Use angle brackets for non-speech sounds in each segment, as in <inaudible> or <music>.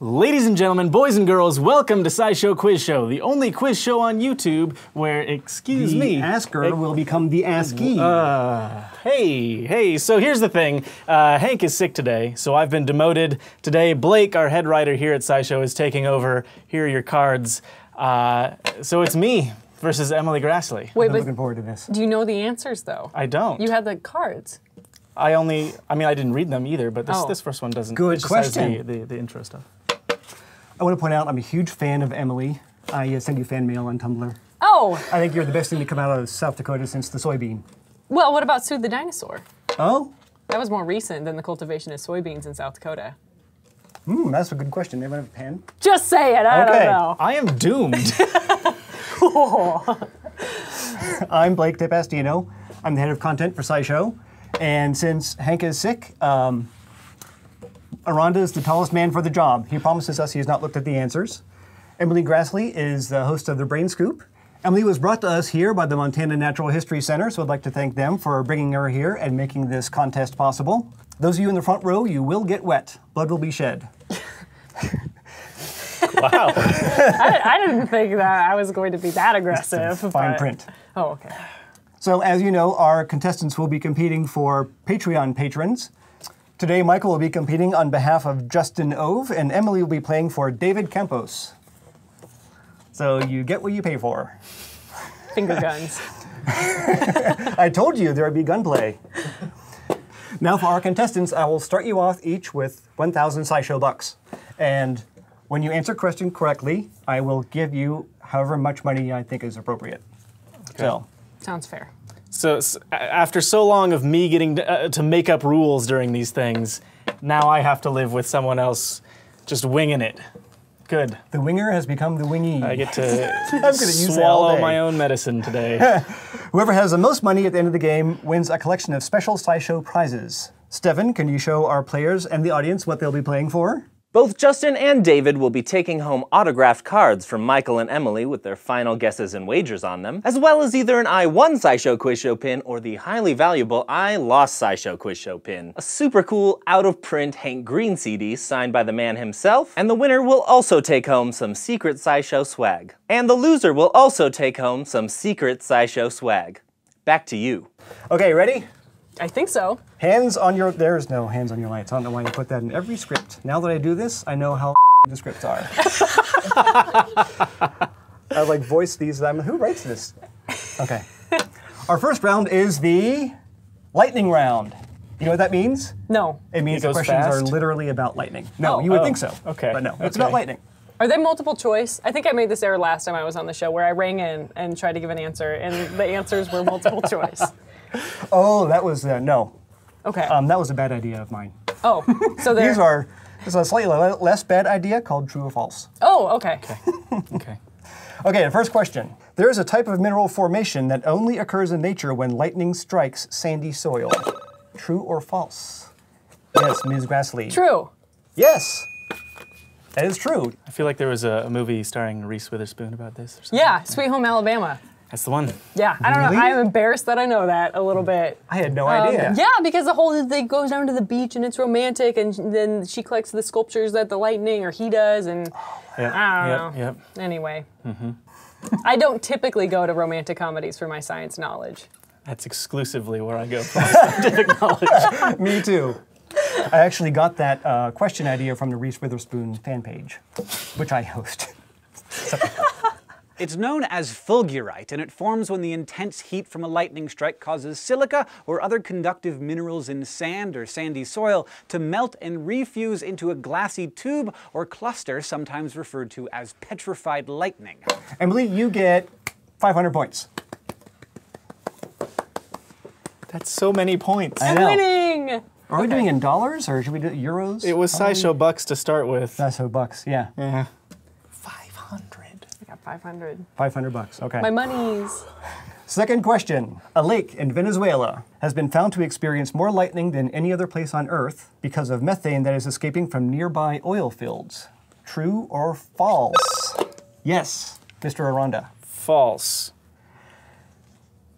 Ladies and gentlemen, boys and girls, welcome to SciShow Quiz Show, the only quiz show on YouTube where, excuse The me, asker will become the askee. Hey, hey, so here's the thing. Uh, Hank is sick today, so I've been demoted. Today, Blake, our head writer here at SciShow, is taking over. Here are your cards. Uh, so it's me versus Emily Graslie. Wait, I'm but looking forward to this. do you know the answers though? I don't. You had the cards. I only, I mean, I didn't read them either, but this, Oh. this first one doesn't. Good it just has question. The, the, the intro stuff. I want to point out I'm a huge fan of Emily. I uh, send you fan mail on Tumblr. Oh, I think you're the best thing to come out of South Dakota since the soybean. well, what about Sue the Dinosaur? Oh, That was more recent than the cultivation of soybeans in South Dakota. hmm, that's a good question. Anyone have a pen? Just say it, I Okay. don't know. I am doomed. <laughs> <laughs> I'm Blake de Pastino. I'm the head of content for SciShow. And since Hank is sick, um, Aranda is the tallest man for the job. He promises us he has not looked at the answers. Emily Graslie is the host of the Brain Scoop. Emily was brought to us here by the Montana Natural History Center, so I'd like to thank them for bringing her here and making this contest possible. Those of you in the front row, you will get wet. Blood will be shed. wow. <laughs> I, I didn't think that I was going to be that aggressive. Fine but- print. Oh, okay. So, as you know, our contestants will be competing for Patreon patrons. Today, Michael will be competing on behalf of Justin Ove, and Emily will be playing for David Campos. So, you get what you pay for. Finger guns. <laughs> I told you there would be gunplay. now, for our contestants, I will start you off each with 1,000 SciShow bucks. And when you answer a question correctly, I will give you however much money I think is appropriate. So, Sounds fair. So s- a- after so long of me getting to, uh, to make up rules during these things, now I have to live with someone else just winging it. Good. the winger has become the wingy. I get to <laughs> swallow my own medicine today. <laughs> Whoever has the most money at the end of the game wins a collection of special SciShow prizes. Stefan, can you show our players and the audience what they'll be playing for? Both Justin and David will be taking home autographed cards from Michael and Emily with their final guesses and wagers on them, as well as either an I won SciShow Quiz Show pin or the highly valuable I lost SciShow Quiz Show pin. A super cool, out of print Hank Green CD signed by the man himself, and the winner will also take home some secret SciShow swag. And the loser will also take home some secret SciShow swag. Back to you. Okay, ready? I think so. Hands on your. There's no hands on your lights. I don't know why you put that in every script. Now that I do this, I know how <laughs> the scripts are. <laughs> I like voice these. I'm, who writes this? Okay. Our first round is the lightning round. You know what that means? No. It means It the goes questions are literally about lightning. No, Oh. you would Oh, think so. Oh, okay, But no, it's okay. about lightning. Are they multiple choice? I think I made this error last time I was on the show where I rang in and tried to give an answer, and the answers were multiple <laughs> choice. Oh, that was uh, no. Okay. Um, that was a bad idea of mine. oh, so. <laughs> These are. This is a slightly less bad idea called true or false. Oh, okay. <laughs> okay. Okay, the first question. There is a type of mineral formation that only occurs in nature when lightning strikes sandy soil. True or false? Yes, Ms. Graslie. True. Yes. That is true. I feel like there was a, a movie starring Reese Witherspoon about this or something. Yeah, Sweet Home Alabama. That's the one. Yeah, I don't know. I'm embarrassed that I know that a little bit. I had no Um, idea. yeah, because the whole thing goes down to the beach and it's romantic, and then she collects the sculptures that the lightning or he does, and Yep. I don't know. Yep. anyway. I don't typically go to romantic comedies for my science knowledge. That's exclusively where I go for my <laughs> scientific knowledge. <laughs> Me too. I actually got that uh, question idea from the Reese Witherspoon fan page, which I host. <laughs> It's known as fulgurite, and it forms when the intense heat from a lightning strike causes silica or other conductive minerals in sand or sandy soil to melt and refuse into a glassy tube or cluster, sometimes referred to as petrified lightning. Emily, you get 500 points. That's so many points. I know. Winning! Are we doing in dollars or should we do euros? It was SciShow bucks to start with. SciShow bucks, yeah. 500. I got 500. 500 bucks, okay. My money's. Second question. A lake in Venezuela has been found to experience more lightning than any other place on Earth because of methane that is escaping from nearby oil fields. True or false? Yes, Mr. Aranda. False.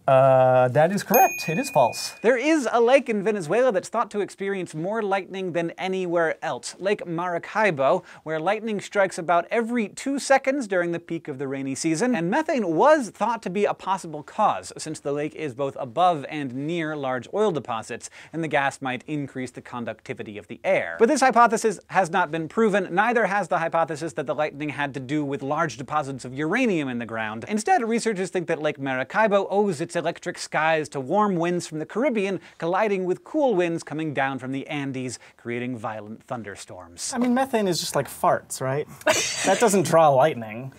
Uh, that is correct. It is false. There is a lake in Venezuela that's thought to experience more lightning than anywhere else, Lake Maracaibo, where lightning strikes about every two seconds during the peak of the rainy season. And methane was thought to be a possible cause, since the lake is both above and near large oil deposits, and the gas might increase the conductivity of the air. But this hypothesis has not been proven, neither has the hypothesis that the lightning had to do with large deposits of uranium in the ground. Instead, researchers think that Lake Maracaibo owes its electric skies to warm winds from the Caribbean colliding with cool winds coming down from the Andes, creating violent thunderstorms. I mean, methane is just like farts, right? <laughs> that doesn't draw lightning.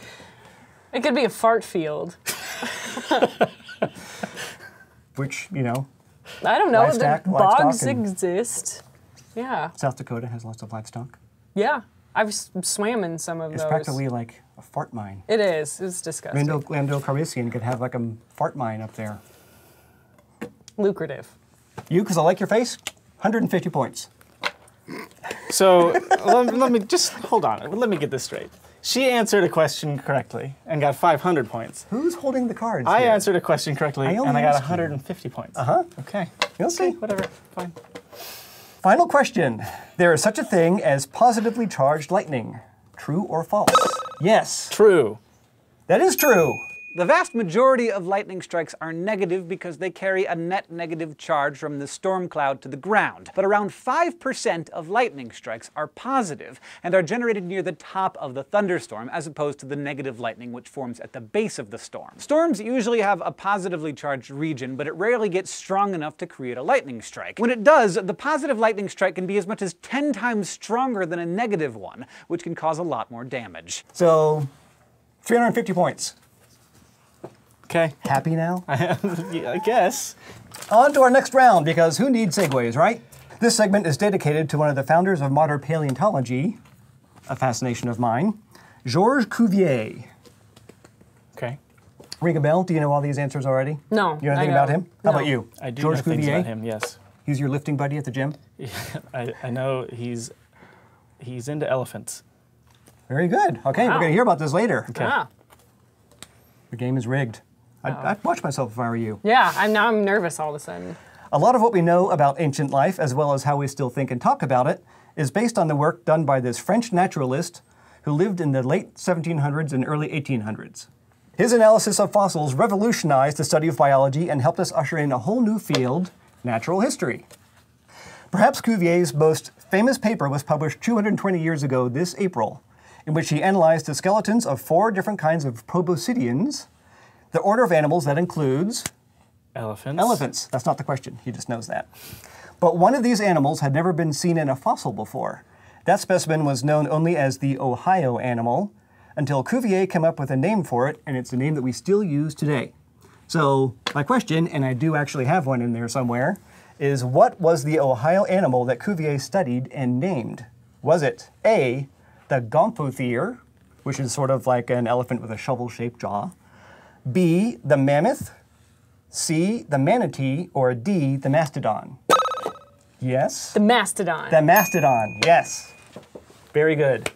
It could be a fart field. <laughs> Which, you know, I don't know. Livestock- the livestock bogs exist. Yeah. South Dakota has lots of livestock. Yeah. I've swam in some of It's those. practically like a fart mine. It is. It's disgusting. Lando, Lando Calrissian could have like a fart mine up there. Lucrative. You, because I like your face, 150 points. So let, let me just hold on. Let me get this straight. She answered a question correctly and got 500 points. Who's holding the cards? I here? answered a question correctly I and I got asked you. 150 points. Uh huh. Okay. You'll see. Whatever. Fine. Final question. There is such a thing as positively charged lightning. True or false? Yes. True. That is true. The vast majority of lightning strikes are negative because they carry a net negative charge from the storm cloud to the ground. But around 5% of lightning strikes are positive and are generated near the top of the thunderstorm as opposed to the negative lightning which forms at the base of the storm. Storms usually have a positively charged region, but it rarely gets strong enough to create a lightning strike. When it does, the positive lightning strike can be as much as 10 times stronger than a negative one, which can cause a lot more damage. So, 350 points. Okay. Happy now? <laughs> I guess. On to our next round, because who needs segues, right? This segment is dedicated to one of the founders of modern paleontology, a fascination of mine, Georges Cuvier. Okay. Ring a bell? Do you know all these answers already? No, You know anything know. about him? How No. about you? I do Georges know things Cuvier. about him. Yes. He's your lifting buddy at the gym. <laughs> I, I know he's he's into elephants. Very good. Okay, we're going to hear about this later. Okay. Ah. The game is rigged. I'd, oh. I'd watch myself if I were you. Yeah, I'm now I'm nervous all of a sudden. A lot of what we know about ancient life, as well as how we still think and talk about it, is based on the work done by this French naturalist who lived in the late 1700s and early 1800s. His analysis of fossils revolutionized the study of biology and helped us usher in a whole new field, natural history. Perhaps Cuvier's most famous paper was published 220 years ago this April, in which he analyzed the skeletons of four different kinds of proboscideans, the order of animals that includes Elephants. Elephants. That's not the question. He just knows that. But one of these animals had never been seen in a fossil before. That specimen was known only as the Ohio animal until Cuvier came up with a name for it, and it's a name that we still use today. So, my question, and I do actually have one in there somewhere, is what was the Ohio animal that Cuvier studied and named? Was it A, the Gomphothere, which is sort of like an elephant with a shovel shaped jaw, B, the mammoth, C, the manatee, or D, the mastodon? Yes? The mastodon. The mastodon, yes. Very good.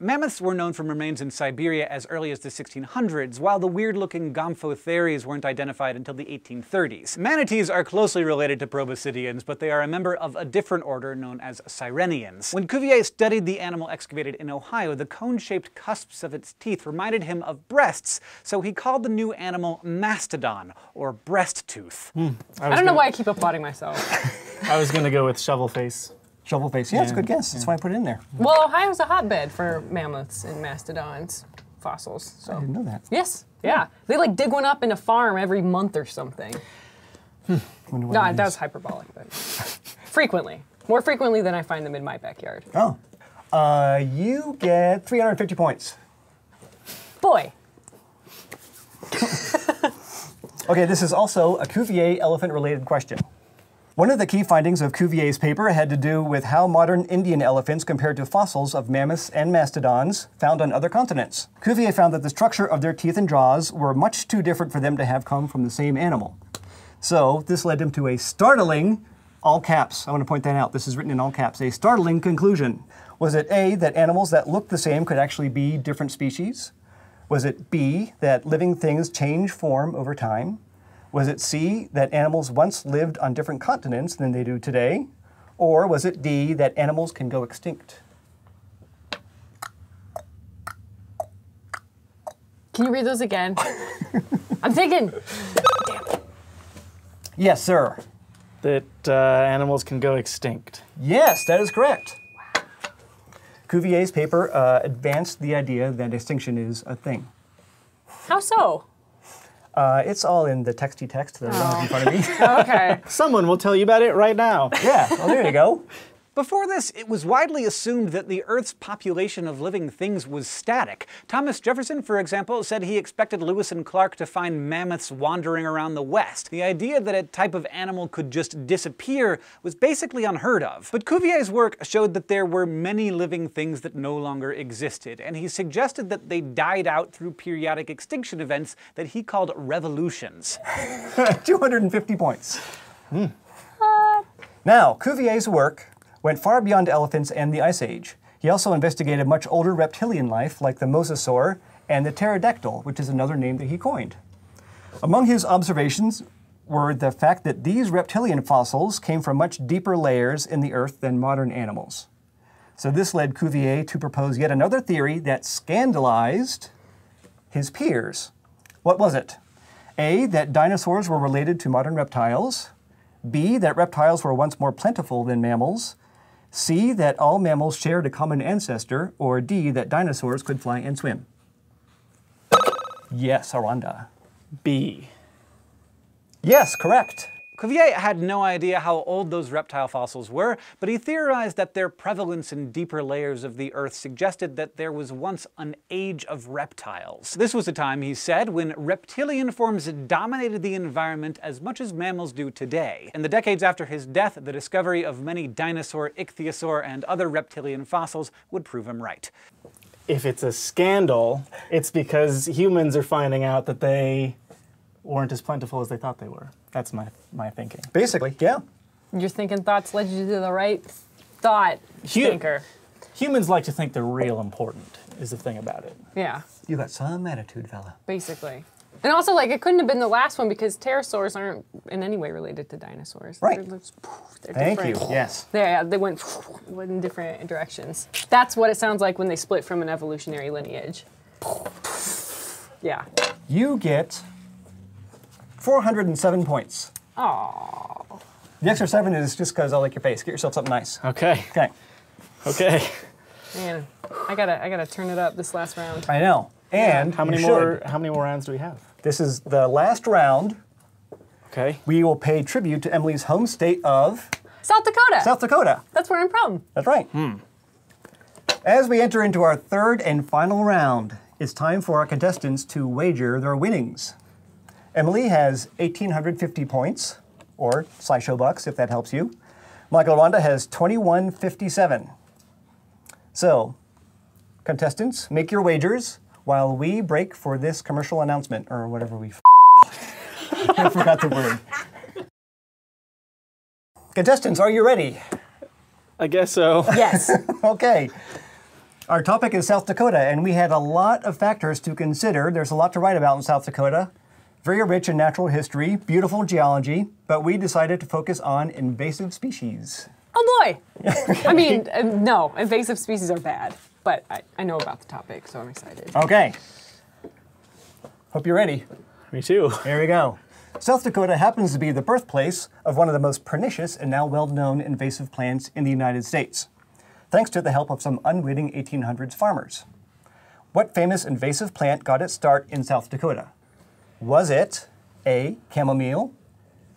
Mammoths were known from remains in Siberia as early as the 1600s, while the weird-looking Gomphotheres weren't identified until the 1830s. Manatees are closely related to proboscideans, but they are a member of a different order known as Sirenians. When Cuvier studied the animal excavated in Ohio, the cone-shaped cusps of its teeth reminded him of breasts, so he called the new animal mastodon, or breast tooth. Hmm, I don't know why I keep applauding myself. <laughs> I was gonna go with shovel face. Shovel face. Yeah, it's a good guess. That's why I put it in there. well, Ohio's a hotbed for mammoths and mastodons fossils. So. I didn't know that. yes, yeah, they like dig one up in a farm every month or something. What No, that is. was hyperbolic, but <laughs> frequently, more frequently than I find them in my backyard. Oh. Uh, you get 350 points. Boy, <laughs> Okay, this is also a Cuvier elephant related question. One of the key findings of Cuvier's paper had to do with how modern Indian elephants compared to fossils of mammoths and mastodons found on other continents. Cuvier found that the structure of their teeth and jaws were much too different for them to have come from the same animal. So, this led him to a startling, all caps, I want to point that out, this is written in all caps, a startling conclusion. Was it A, that animals that looked the same could actually be different species? Was it B, that living things change form over time? Was it C, that animals once lived on different continents than they do today? Or was it D, that animals can go extinct? Can you read those again? <laughs> I'm thinking. Yes, sir. That uh, animals can go extinct. Yes, that is correct. Cuvier's paper uh, advanced the idea that extinction is a thing. How so? Uh, it's all in the texty text that I have in front of me. <laughs> Okay. Someone will tell you about it right now. yeah, well, there you go. <laughs> Before this, it was widely assumed that the Earth's population of living things was static. Thomas Jefferson, for example, said he expected Lewis and Clark to find mammoths wandering around the West. The idea that a type of animal could just disappear was basically unheard of. But Cuvier's work showed that there were many living things that no longer existed, and he suggested that they died out through periodic extinction events that he called revolutions. <laughs> 250 points. Hmm. Now, Cuvier's work went far beyond elephants and the Ice Age. He also investigated much older reptilian life like the mosasaur and the pterodactyl, which is another name that he coined. Among his observations were the fact that these reptilian fossils came from much deeper layers in the earth than modern animals. So this led Cuvier to propose yet another theory that scandalized his peers. What was it? A, that dinosaurs were related to modern reptiles. B, that reptiles were once more plentiful than mammals. C, that all mammals shared a common ancestor. Or D, that dinosaurs could fly and swim. Yes, Aranda. B. Yes, correct. Cuvier had no idea how old those reptile fossils were, but he theorized that their prevalence in deeper layers of the Earth suggested that there was once an age of reptiles. This was a time, he said, when reptilian forms dominated the environment as much as mammals do today. In the decades after his death, the discovery of many dinosaur, ichthyosaur, and other reptilian fossils would prove him right. If it's a scandal, it's because humans are finding out that they weren't as plentiful as they thought they were. That's my, my thinking. Basically, yeah. Your thinking thoughts led you to the right thought Hu- thinker. Humans like to think they're real important, is the thing about it. Yeah, You got some attitude, fella. basically. And also, like, it couldn't have been the last one because pterosaurs aren't in any way related to dinosaurs. Right. They're, just- they're Thank you. different. Yes. They, they went in different directions. That's what it sounds like when they split from an evolutionary lineage. Yeah. You get 407 points. Oh. The extra seven is just because I like your face. Get yourself something nice. Okay, Okay. okay. Man, I gotta, I gotta turn it up this last round. I know. And How many more? should. How many more rounds do we have? This is the last round. Okay. We will pay tribute to Emily's home state of South Dakota. South Dakota. That's where I'm from. That's right. Hmm. As we enter into our third and final round, it's time for our contestants to wager their winnings. Emily has 1,850 points, or SciShow bucks if that helps you. Michael Aranda has 2157. So, contestants, make your wagers while we break for this commercial announcement, or whatever we. F- <laughs> I forgot the word. Contestants, are you ready? I guess so. Yes. <laughs> Okay. Our topic is South Dakota, and we had a lot of factors to consider. There's a lot to write about in South Dakota. Very rich in natural history, beautiful geology, but we decided to focus on invasive species. oh boy. I mean, <laughs> uh, no, invasive species are bad, but I, I know about the topic, so I'm excited. Okay. Hope you're ready. Me too. Here we go. South Dakota happens to be the birthplace of one of the most pernicious and now well known invasive plants in the United States, thanks to the help of some unwitting 1800s farmers. What famous invasive plant got its start in South Dakota? Was it A. chamomile,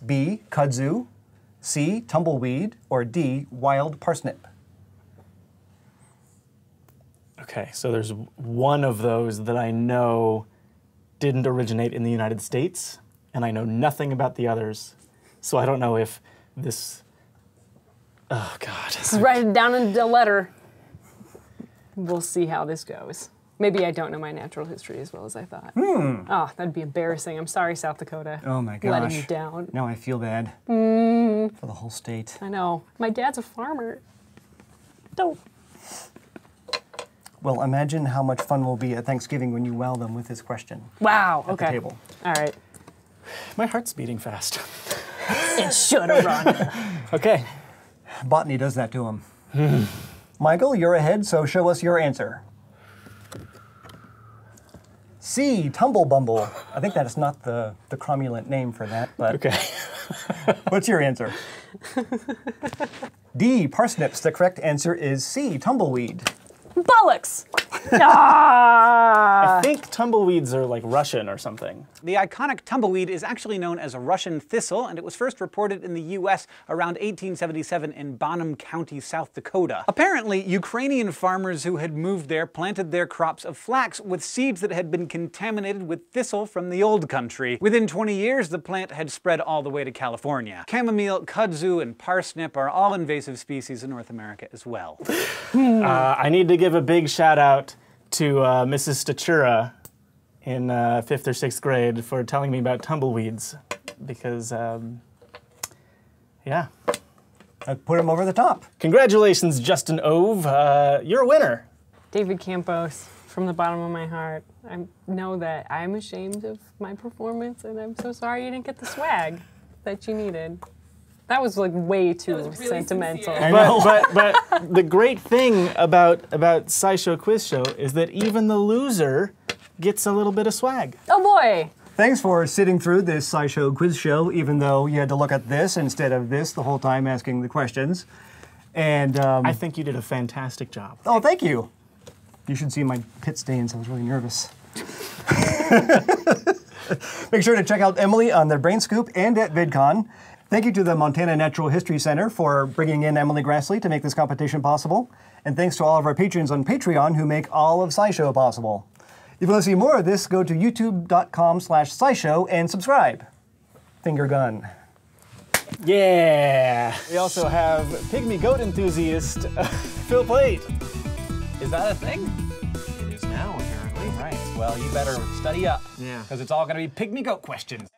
B. kudzu, C. tumbleweed, or D. wild parsnip? Okay, so there's one of those that I know didn't originate in the United States, and I know nothing about the others. So I don't know if this. Oh, God. Just <laughs> write it down in a letter. We'll see how this goes. Maybe I don't know my natural history as well as I thought. Oh, that'd be embarrassing. I'm sorry, South Dakota. Hmm. Oh my gosh. Letting gosh. you down. Now I feel bad mm. for the whole state. I know. My dad's a farmer. Don't. Well, imagine how much fun will be at Thanksgiving when you wow them with this question Wow. at okay. the table. All right. My heart's beating fast. It should have run. <laughs> Okay. Botany does that to him. Hmm. Michael, you're ahead, so show us your answer. C. Tumble Bumble. I think that is not the, the cromulent name for that, but Okay. <laughs> what's your answer? <laughs> D. Parsnips. The correct answer is C. Tumbleweed. Bollocks! <laughs> I think tumbleweeds are like Russian or something. The iconic tumbleweed is actually known as a Russian thistle, and it was first reported in the US around 1877 in Bon Homme County, South Dakota. Apparently, Ukrainian farmers who had moved there planted their crops of flax with seeds that had been contaminated with thistle from the old country. Within 20 years, the plant had spread all the way to California. Chamomile, kudzu, and parsnip are all invasive species in North America as well. Uh, I need to give a big shout out to uh, Mrs. Statura in uh, fifth or sixth grade for telling me about tumbleweeds because, um, yeah. I put him over the top. Congratulations, Justin Ove. Uh, you're a winner. David Campos, from the bottom of my heart, I know that I'm ashamed of my performance, and I'm so sorry you didn't get the swag that you needed. That was like way too really sentimental. But, but, but <laughs> the great thing about about SciShow Quiz Show is that even the loser gets a little bit of swag. Oh boy! Thanks for sitting through this SciShow quiz show, even though you had to look at this instead of this the whole time asking the questions. And um, I think you did a fantastic job. oh, thank you. You should see my pit stains. I was really nervous. <laughs> Make sure to check out Emily on their Brain Scoop and at VidCon. Thank you to the Montana Natural History Center for bringing in Emily Graslie to make this competition possible. And thanks to all of our patrons on Patreon who make all of SciShow possible. If you want to see more of this, go to youtube.com slash SciShow and subscribe. Finger gun. Yeah. We also have pygmy goat enthusiast <laughs> Phil Plait. Is that a thing? It is now, apparently. Right. Well, you better study up. Yeah. Because it's all going to be pygmy goat questions.